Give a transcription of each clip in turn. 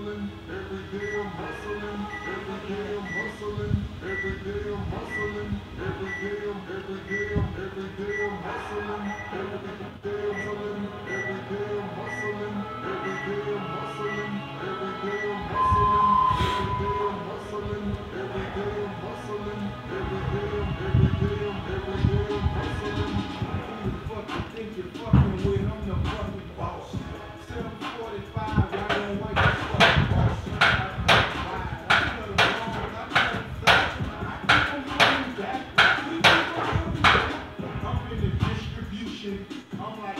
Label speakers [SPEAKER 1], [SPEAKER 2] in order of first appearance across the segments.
[SPEAKER 1] hustling, every day I'm hustling, every day I'm hustling, every day I'm hustling, every day I'm, every day I'm, every day I'm hustling, every day. position. I'm
[SPEAKER 2] like,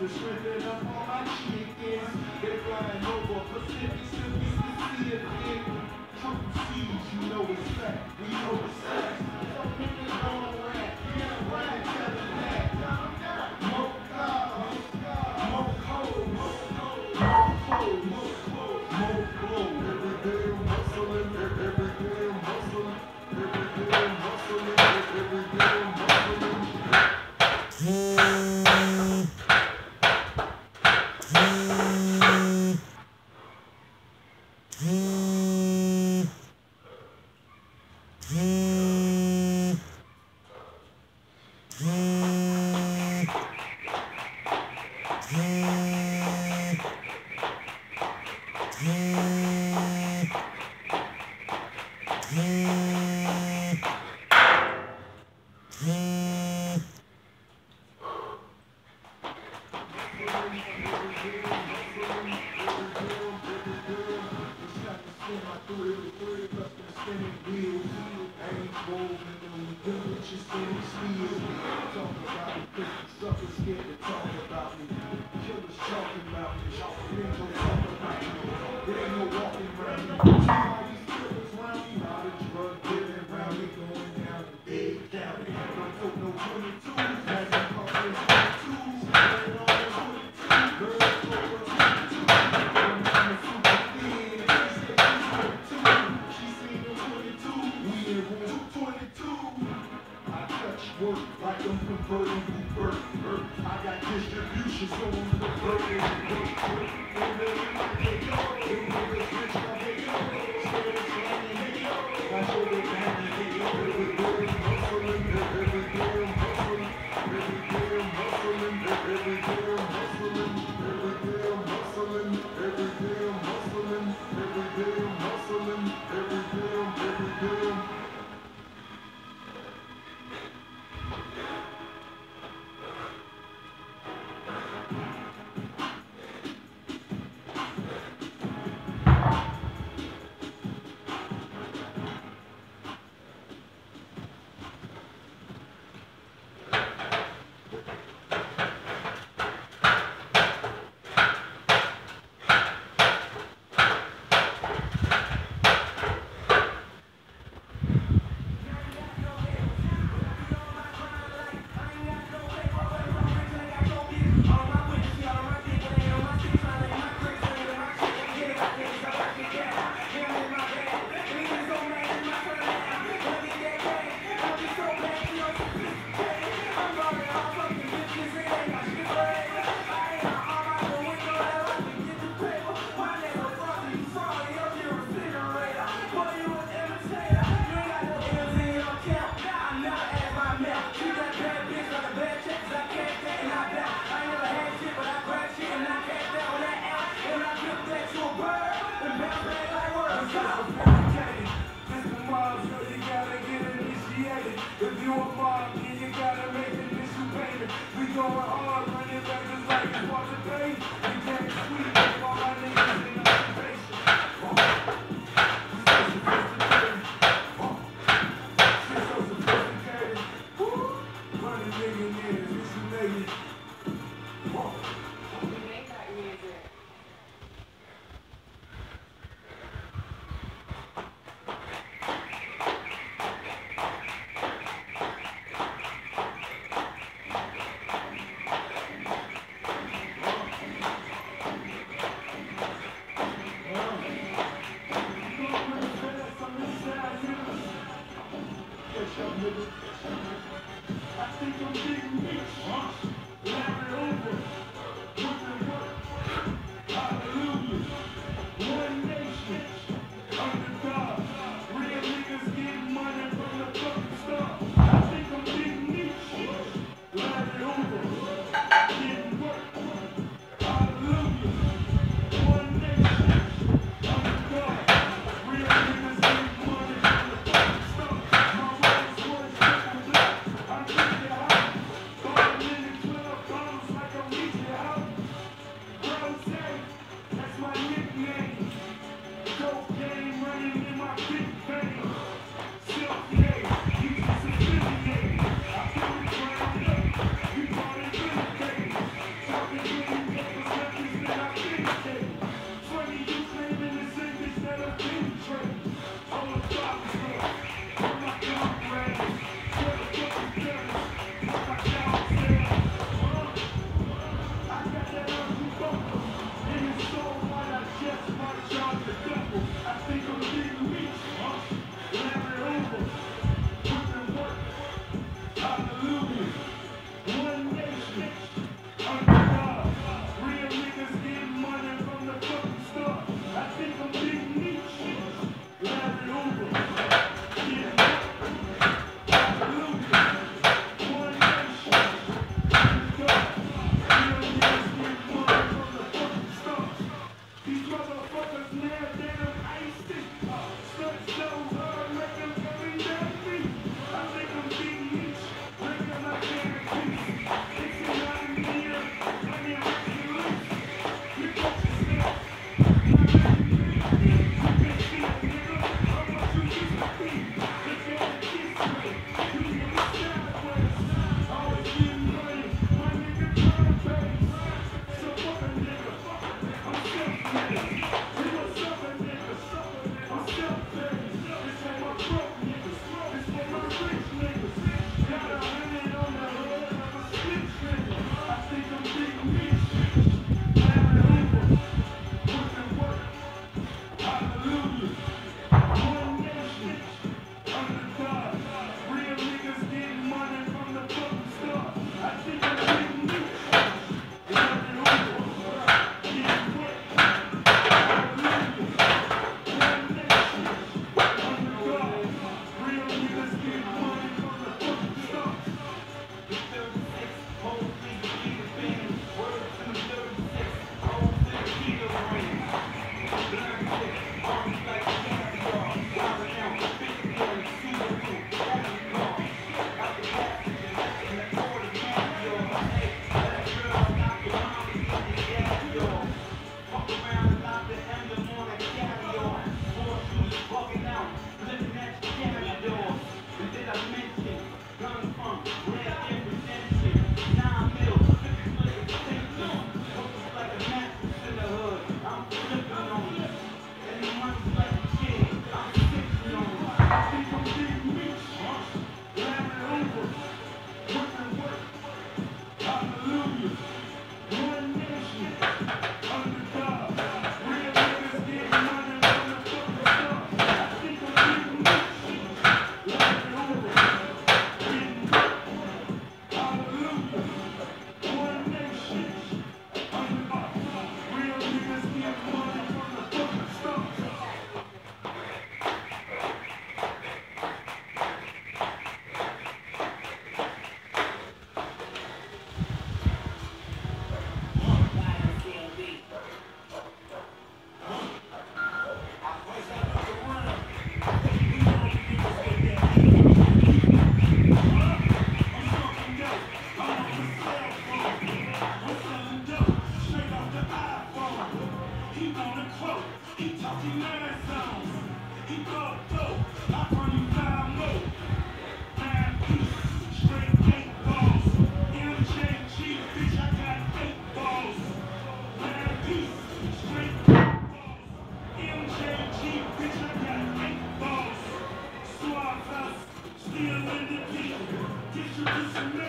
[SPEAKER 2] The shrimping up on my chickens. They flying over Pacific, Pacific, Pacific. True seeds, you know it's fact. We know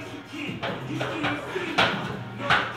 [SPEAKER 3] Thank you.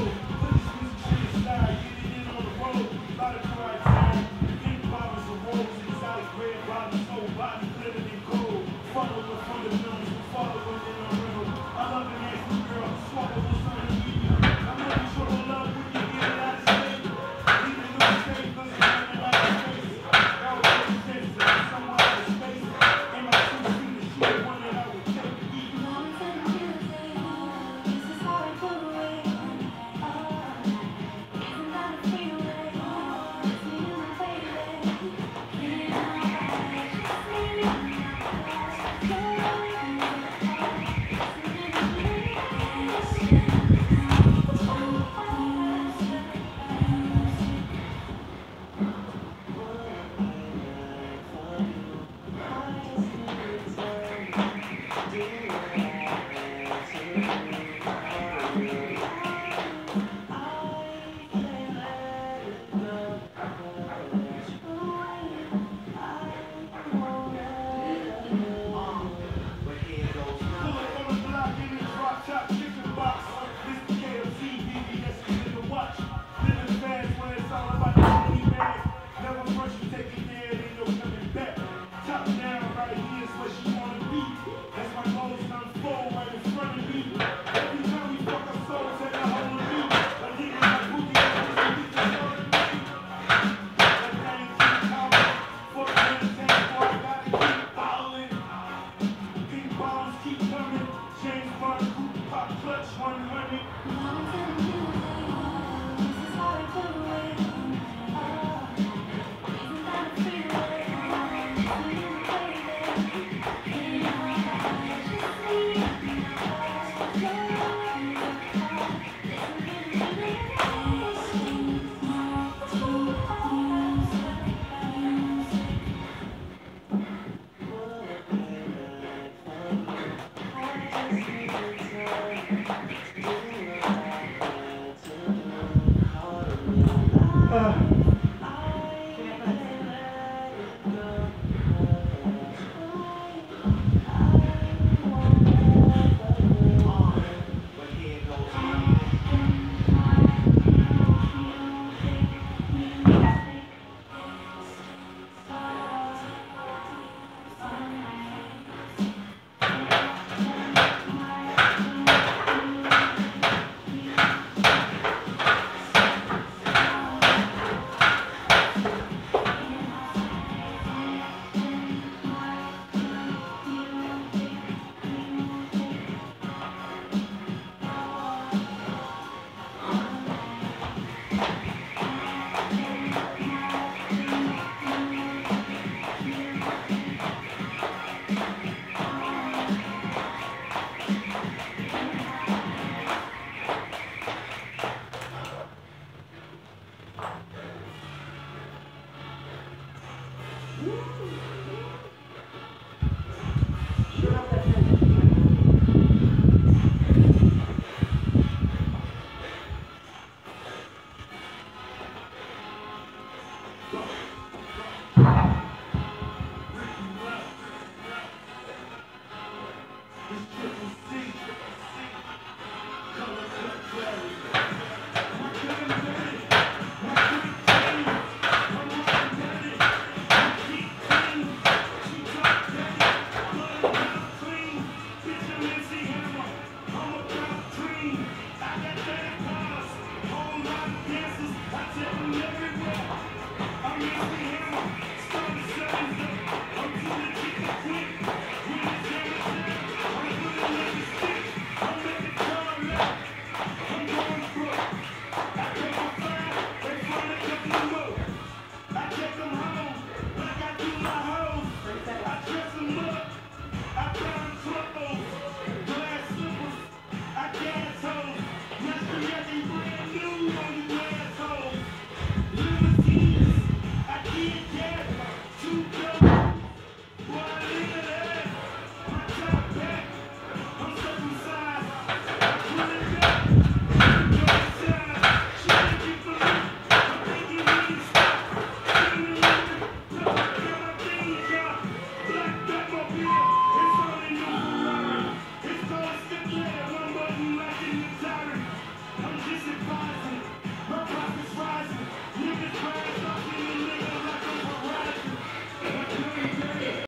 [SPEAKER 3] Thank you.